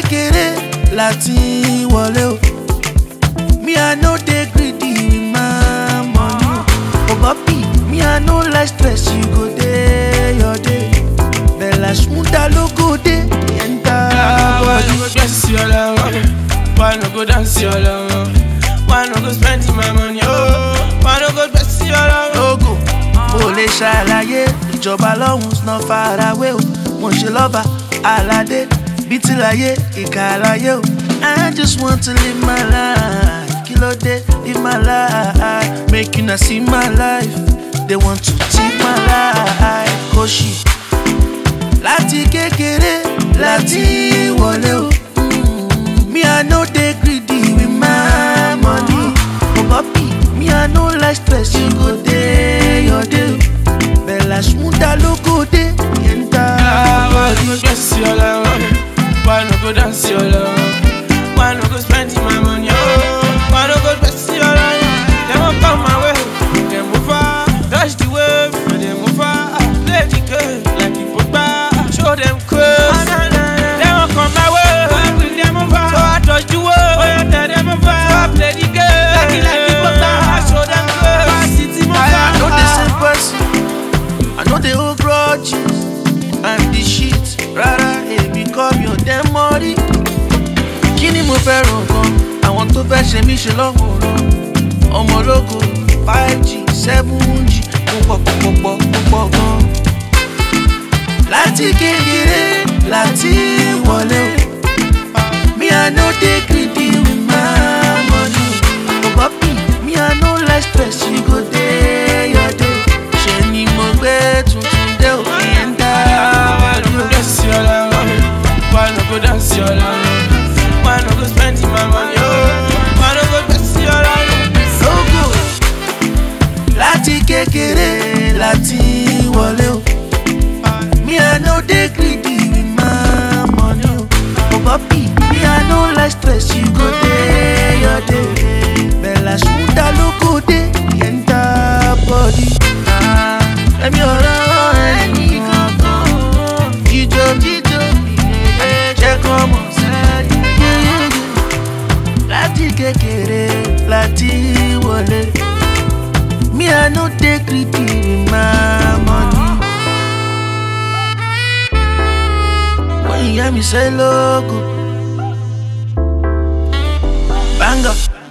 kékeré láti wọlé o. Me I no dey greedy with my money. Oh Bobby, me I no like stress, you go dey your day. Bella Shmunda ló go dey enter ah, body. Oh? Why no go dance all alone? Why no go dance all alone? Why no go spend my money? Oh, why no go dance all alone? Ogo, mo lè ṣàlàyé ìjọba lọ́hùn-ún sàn farawé o. Mo ṣe lọ́ba aládé bìtì láyé ìkà láyé o I just want to live my life kí ló dé live my life make una see my life they want to take my life kò ṣì láti kékeré láti wọlé o me I no dey greedy with my money o oh, puppy me I no like stress. dẹ̀ mọ́ rí kí ni mo fẹ́ ràn gan àwọn tó fẹ́ ṣe mí ṣe lọ́wọ́rọ́ ọmọ ológo five g seven g púpọ̀ púpọ̀ púpọ̀ gan. láti kékeré láti wọlé mi àná dé k kékeré láti wọlé o me i no dey greedy with my money o o papi me i no like stress you go dey your day bella suda loko dey enter body ah, ẹ̀mí ọ̀rọ̀ ẹni kankan jíjó jíjó jẹ́ kọ́ mọ̀ sẹ́yìn láti kékeré láti me i no dey creepy with my money when you hear me say logo bang